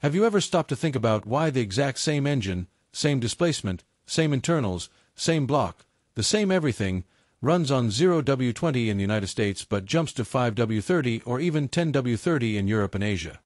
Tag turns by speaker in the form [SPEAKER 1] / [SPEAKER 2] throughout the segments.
[SPEAKER 1] Have you ever stopped to think about why the exact same engine, same displacement, same internals, same block, the same everything, runs on 0W20 in the United States but jumps to 5W30 or even 10W30 in Europe and Asia?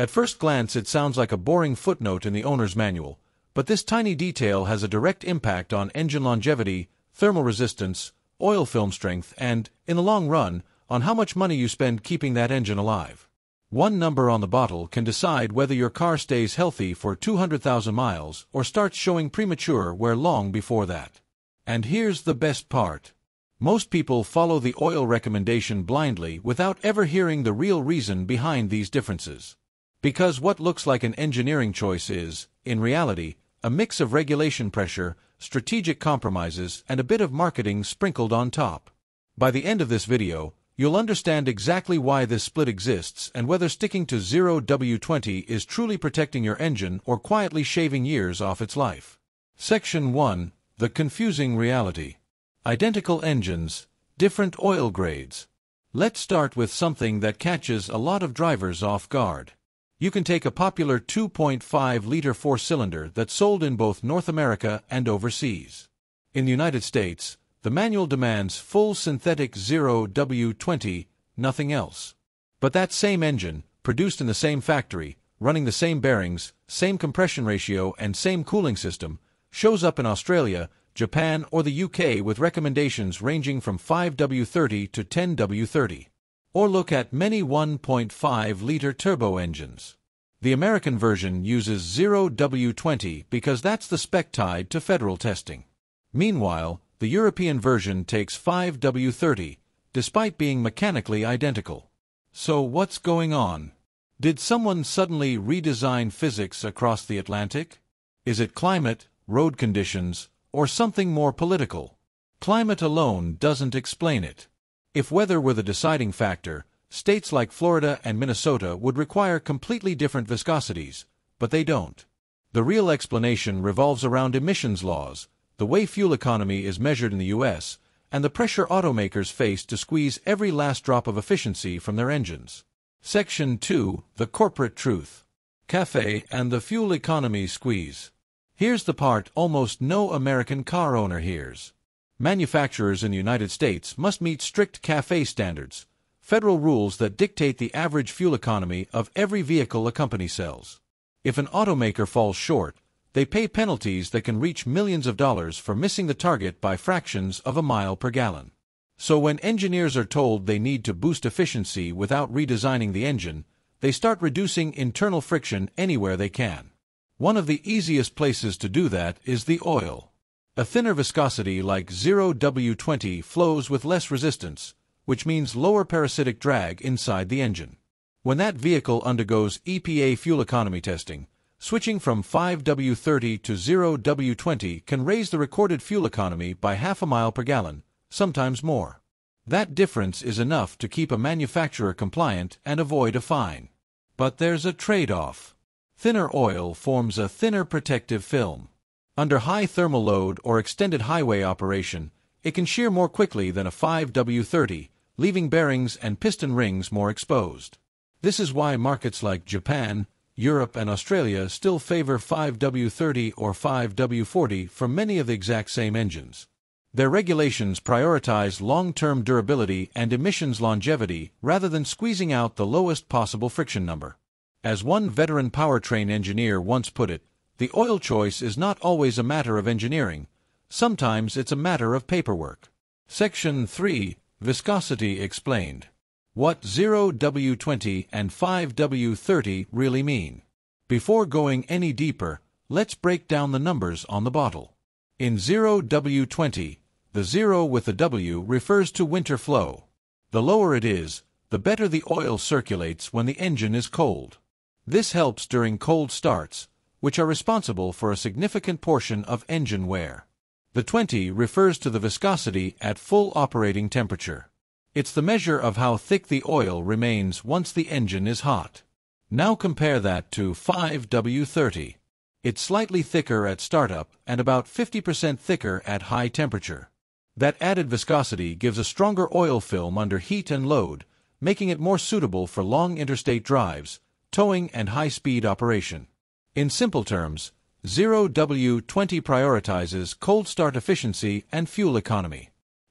[SPEAKER 1] At first glance it sounds like a boring footnote in the owner's manual, but this tiny detail has a direct impact on engine longevity, thermal resistance, oil film strength, and, in the long run, on how much money you spend keeping that engine alive. One number on the bottle can decide whether your car stays healthy for 200,000 miles or starts showing premature wear long before that. And here's the best part. Most people follow the oil recommendation blindly without ever hearing the real reason behind these differences. Because what looks like an engineering choice is, in reality, a mix of regulation pressure, strategic compromises, and a bit of marketing sprinkled on top. By the end of this video, You'll understand exactly why this split exists and whether sticking to 0W20 is truly protecting your engine or quietly shaving years off its life. Section 1. The Confusing Reality. Identical engines, different oil grades. Let's start with something that catches a lot of drivers off guard. You can take a popular 2.5-liter four-cylinder that's sold in both North America and overseas. In the United States, the manual demands full synthetic 0W20, nothing else. But that same engine, produced in the same factory, running the same bearings, same compression ratio, and same cooling system, shows up in Australia, Japan, or the UK with recommendations ranging from 5W30 to 10W30. Or look at many 1.5-liter turbo engines. The American version uses 0W20 because that's the spec tied to federal testing. Meanwhile, the European version takes 5W30, despite being mechanically identical. So what's going on? Did someone suddenly redesign physics across the Atlantic? Is it climate, road conditions, or something more political? Climate alone doesn't explain it. If weather were the deciding factor, states like Florida and Minnesota would require completely different viscosities, but they don't. The real explanation revolves around emissions laws, the way fuel economy is measured in the U.S., and the pressure automakers face to squeeze every last drop of efficiency from their engines. Section 2 The Corporate Truth CAFE and the Fuel Economy Squeeze. Here's the part almost no American car owner hears. Manufacturers in the United States must meet strict CAFE standards, federal rules that dictate the average fuel economy of every vehicle a company sells. If an automaker falls short, they pay penalties that can reach millions of dollars for missing the target by fractions of a mile per gallon. So when engineers are told they need to boost efficiency without redesigning the engine, they start reducing internal friction anywhere they can. One of the easiest places to do that is the oil. A thinner viscosity like 0W20 flows with less resistance, which means lower parasitic drag inside the engine. When that vehicle undergoes EPA fuel economy testing, Switching from 5W30 to 0W20 can raise the recorded fuel economy by half a mile per gallon, sometimes more. That difference is enough to keep a manufacturer compliant and avoid a fine. But there's a trade-off. Thinner oil forms a thinner protective film. Under high thermal load or extended highway operation, it can shear more quickly than a 5W30, leaving bearings and piston rings more exposed. This is why markets like Japan, Europe and Australia still favor 5W30 or 5W40 for many of the exact same engines. Their regulations prioritize long-term durability and emissions longevity rather than squeezing out the lowest possible friction number. As one veteran powertrain engineer once put it, the oil choice is not always a matter of engineering, sometimes it's a matter of paperwork. Section 3 Viscosity Explained what 0W20 and 5W30 really mean. Before going any deeper, let's break down the numbers on the bottle. In 0W20, the 0 with the W refers to winter flow. The lower it is, the better the oil circulates when the engine is cold. This helps during cold starts, which are responsible for a significant portion of engine wear. The 20 refers to the viscosity at full operating temperature. It's the measure of how thick the oil remains once the engine is hot. Now compare that to 5W30. It's slightly thicker at startup and about 50% thicker at high temperature. That added viscosity gives a stronger oil film under heat and load, making it more suitable for long interstate drives, towing, and high-speed operation. In simple terms, 0W20 prioritizes cold start efficiency and fuel economy.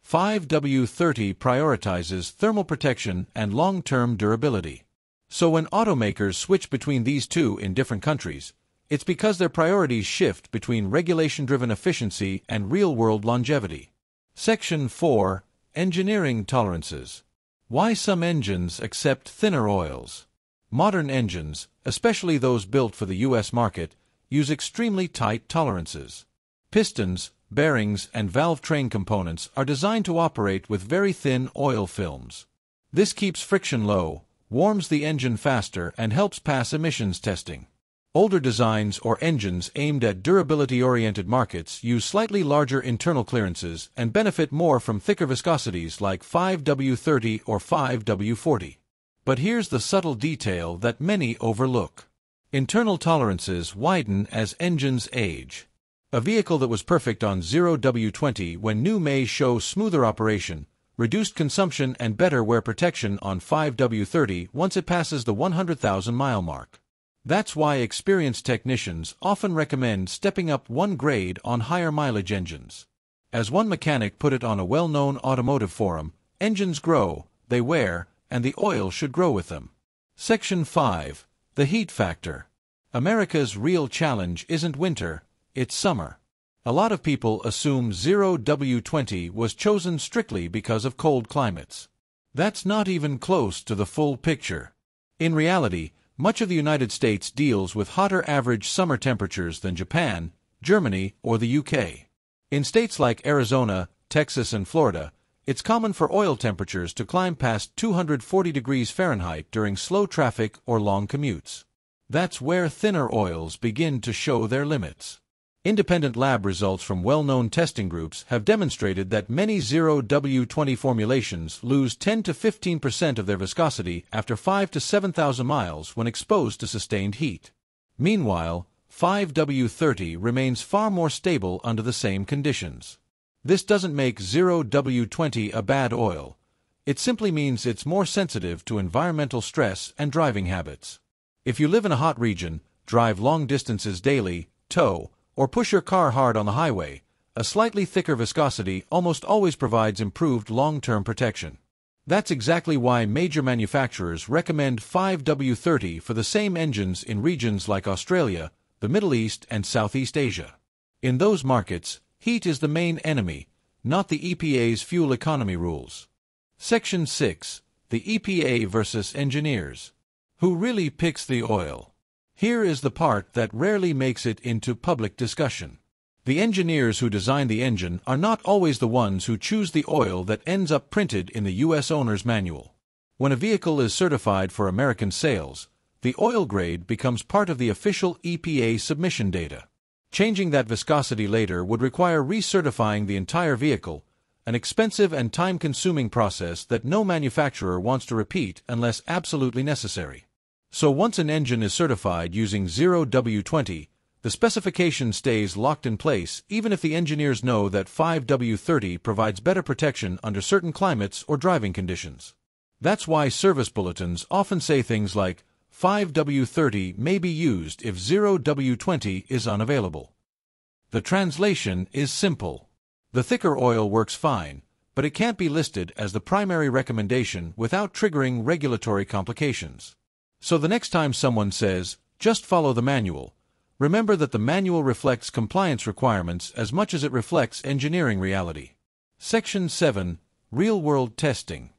[SPEAKER 1] 5W30 prioritizes thermal protection and long-term durability. So when automakers switch between these two in different countries, it's because their priorities shift between regulation-driven efficiency and real-world longevity. Section 4. Engineering Tolerances Why some engines accept thinner oils. Modern engines, especially those built for the U.S. market, use extremely tight tolerances. Pistons, bearings, and valve train components are designed to operate with very thin oil films. This keeps friction low, warms the engine faster, and helps pass emissions testing. Older designs or engines aimed at durability-oriented markets use slightly larger internal clearances and benefit more from thicker viscosities like 5W30 or 5W40. But here's the subtle detail that many overlook. Internal tolerances widen as engines age. A vehicle that was perfect on 0W20 when new may show smoother operation, reduced consumption and better wear protection on 5W30 once it passes the 100,000 mile mark. That's why experienced technicians often recommend stepping up one grade on higher mileage engines. As one mechanic put it on a well-known automotive forum, engines grow, they wear, and the oil should grow with them. Section 5. The Heat Factor. America's real challenge isn't winter, it's summer. A lot of people assume 0W20 was chosen strictly because of cold climates. That's not even close to the full picture. In reality, much of the United States deals with hotter average summer temperatures than Japan, Germany, or the UK. In states like Arizona, Texas, and Florida, it's common for oil temperatures to climb past 240 degrees Fahrenheit during slow traffic or long commutes. That's where thinner oils begin to show their limits. Independent lab results from well-known testing groups have demonstrated that many 0W20 formulations lose 10 to 15% of their viscosity after 5 to 7,000 miles when exposed to sustained heat. Meanwhile, 5W30 remains far more stable under the same conditions. This doesn't make 0W20 a bad oil. It simply means it's more sensitive to environmental stress and driving habits. If you live in a hot region, drive long distances daily, tow, or push your car hard on the highway, a slightly thicker viscosity almost always provides improved long-term protection. That's exactly why major manufacturers recommend 5W30 for the same engines in regions like Australia, the Middle East, and Southeast Asia. In those markets, heat is the main enemy, not the EPA's fuel economy rules. Section 6. The EPA versus engineers. Who really picks the oil? Here is the part that rarely makes it into public discussion. The engineers who design the engine are not always the ones who choose the oil that ends up printed in the U.S. owner's manual. When a vehicle is certified for American sales, the oil grade becomes part of the official EPA submission data. Changing that viscosity later would require recertifying the entire vehicle, an expensive and time-consuming process that no manufacturer wants to repeat unless absolutely necessary. So once an engine is certified using 0W20, the specification stays locked in place even if the engineers know that 5W30 provides better protection under certain climates or driving conditions. That's why service bulletins often say things like 5W30 may be used if 0W20 is unavailable. The translation is simple. The thicker oil works fine, but it can't be listed as the primary recommendation without triggering regulatory complications. So the next time someone says, just follow the manual, remember that the manual reflects compliance requirements as much as it reflects engineering reality. Section 7. Real-world testing.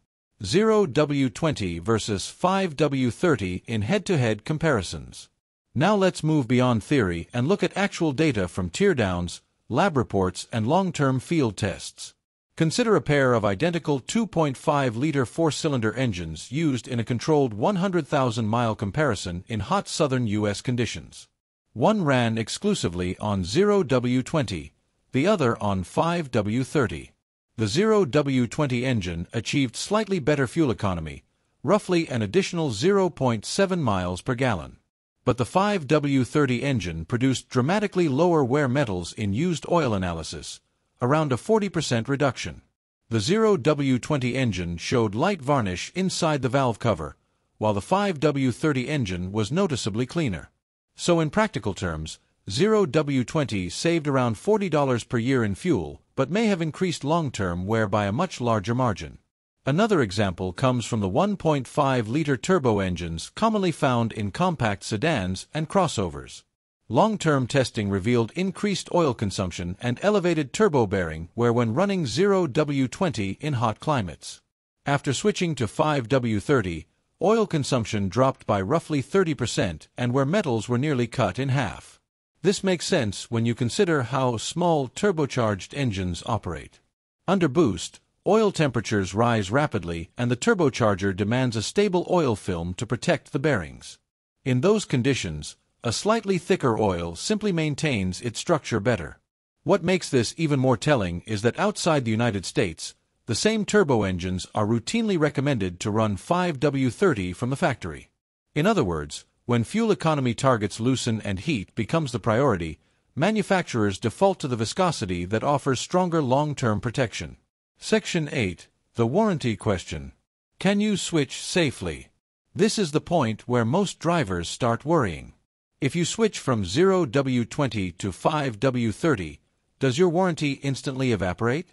[SPEAKER 1] 0W20 versus 5W30 in head-to-head comparisons. Now let's move beyond theory and look at actual data from teardowns, lab reports, and long-term field tests. Consider a pair of identical 2.5-liter four-cylinder engines used in a controlled 100,000-mile comparison in hot southern U.S. conditions. One ran exclusively on 0W20, the other on 5W30. The 0W20 engine achieved slightly better fuel economy, roughly an additional 0.7 miles per gallon. But the 5W30 engine produced dramatically lower wear metals in used oil analysis, around a 40% reduction. The 0W20 engine showed light varnish inside the valve cover, while the 5W30 engine was noticeably cleaner. So in practical terms, 0W20 saved around $40 per year in fuel, but may have increased long-term wear by a much larger margin. Another example comes from the 1.5-liter turbo engines commonly found in compact sedans and crossovers. Long-term testing revealed increased oil consumption and elevated turbo bearing wear when running 0W20 in hot climates. After switching to 5W30, oil consumption dropped by roughly 30% and wear metals were nearly cut in half. This makes sense when you consider how small turbocharged engines operate. Under boost, oil temperatures rise rapidly and the turbocharger demands a stable oil film to protect the bearings. In those conditions, a slightly thicker oil simply maintains its structure better. What makes this even more telling is that outside the United States, the same turbo engines are routinely recommended to run 5W30 from the factory. In other words, when fuel economy targets loosen and heat becomes the priority, manufacturers default to the viscosity that offers stronger long-term protection. Section 8. The warranty question. Can you switch safely? This is the point where most drivers start worrying. If you switch from 0W20 to 5W30, does your warranty instantly evaporate?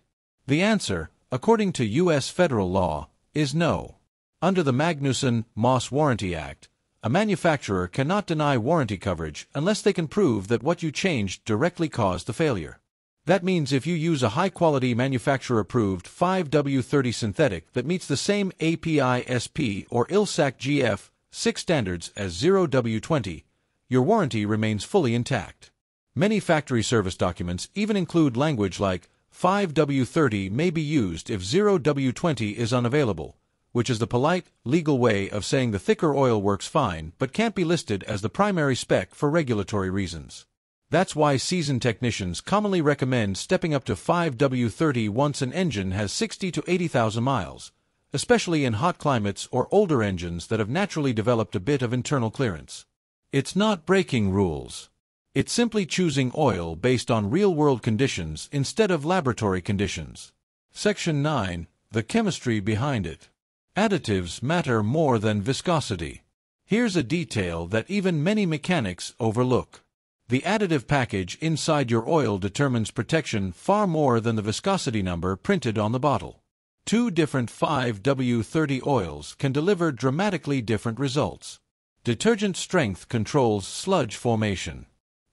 [SPEAKER 1] The answer, according to U.S. federal law, is no. Under the Magnuson-Moss Warranty Act, a manufacturer cannot deny warranty coverage unless they can prove that what you changed directly caused the failure. That means if you use a high-quality manufacturer-approved 5W30 synthetic that meets the same API SP or ILSAC GF 6 standards as 0W20, your warranty remains fully intact. Many factory service documents even include language like 5W30 may be used if 0W20 is unavailable, which is the polite, legal way of saying the thicker oil works fine but can't be listed as the primary spec for regulatory reasons. That's why seasoned technicians commonly recommend stepping up to 5W30 once an engine has 60 to 80,000 miles, especially in hot climates or older engines that have naturally developed a bit of internal clearance. It's not breaking rules. It's simply choosing oil based on real-world conditions instead of laboratory conditions. Section 9. The chemistry behind it. Additives matter more than viscosity. Here's a detail that even many mechanics overlook. The additive package inside your oil determines protection far more than the viscosity number printed on the bottle. Two different 5W30 oils can deliver dramatically different results. Detergent strength controls sludge formation.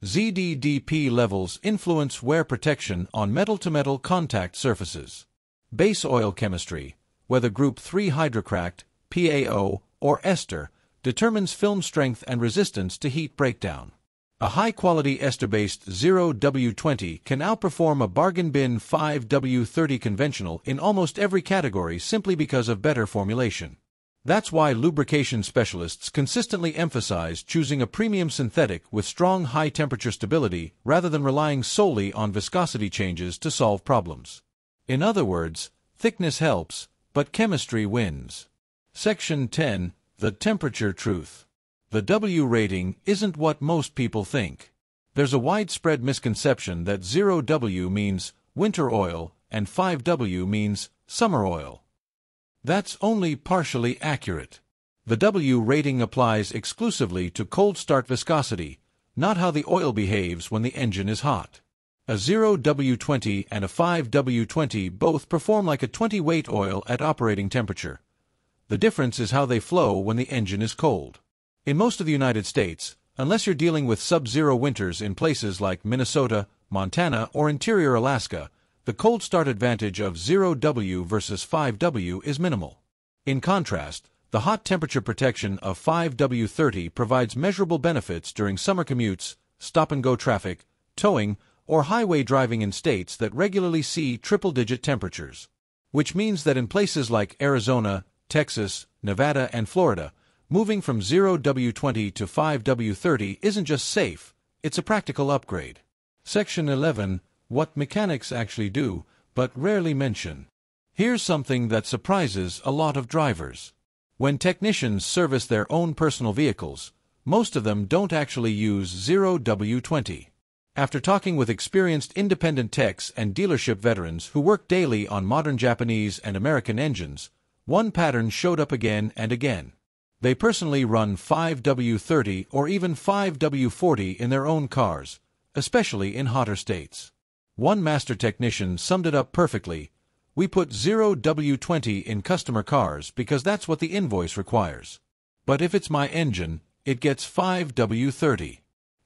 [SPEAKER 1] ZDDP levels influence wear protection on metal-to-metal -metal contact surfaces. Base oil chemistry, whether group 3 hydrocracked, PAO, or ester, determines film strength and resistance to heat breakdown. A high-quality ester-based 0W20 can outperform a bargain bin 5W30 conventional in almost every category simply because of better formulation. That's why lubrication specialists consistently emphasize choosing a premium synthetic with strong high-temperature stability rather than relying solely on viscosity changes to solve problems. In other words, thickness helps, but chemistry wins. Section 10. The Temperature Truth The W rating isn't what most people think. There's a widespread misconception that 0W means winter oil and 5W means summer oil. That's only partially accurate. The W rating applies exclusively to cold start viscosity, not how the oil behaves when the engine is hot. A 0W20 and a 5W20 both perform like a 20 weight oil at operating temperature. The difference is how they flow when the engine is cold. In most of the United States, unless you're dealing with sub-zero winters in places like Minnesota, Montana, or interior Alaska, the cold start advantage of 0W versus 5W is minimal. In contrast, the hot temperature protection of 5W30 provides measurable benefits during summer commutes, stop-and-go traffic, towing, or highway driving in states that regularly see triple-digit temperatures. Which means that in places like Arizona, Texas, Nevada, and Florida, moving from 0W20 to 5W30 isn't just safe, it's a practical upgrade. Section 11 what mechanics actually do, but rarely mention. Here's something that surprises a lot of drivers. When technicians service their own personal vehicles, most of them don't actually use 0W20. After talking with experienced independent techs and dealership veterans who work daily on modern Japanese and American engines, one pattern showed up again and again. They personally run 5W30 or even 5W40 in their own cars, especially in hotter states. One master technician summed it up perfectly. We put 0W20 in customer cars because that's what the invoice requires. But if it's my engine, it gets 5W30.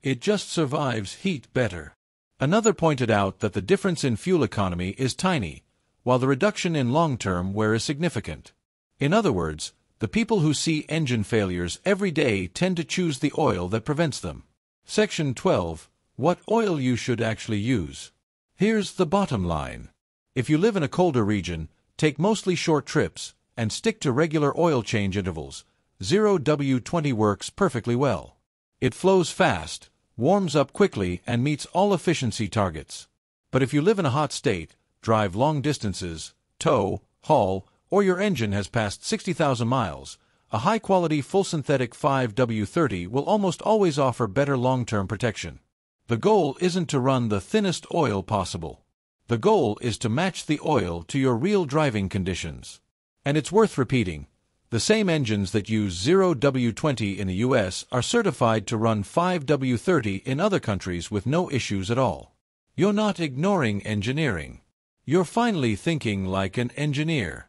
[SPEAKER 1] It just survives heat better. Another pointed out that the difference in fuel economy is tiny, while the reduction in long-term wear is significant. In other words, the people who see engine failures every day tend to choose the oil that prevents them. Section 12. What oil you should actually use. Here's the bottom line. If you live in a colder region, take mostly short trips, and stick to regular oil change intervals. 0W20 works perfectly well. It flows fast, warms up quickly, and meets all efficiency targets. But if you live in a hot state, drive long distances, tow, haul, or your engine has passed 60,000 miles, a high-quality full synthetic 5W30 will almost always offer better long-term protection. The goal isn't to run the thinnest oil possible. The goal is to match the oil to your real driving conditions. And it's worth repeating, the same engines that use 0W20 in the US are certified to run 5W30 in other countries with no issues at all. You're not ignoring engineering. You're finally thinking like an engineer.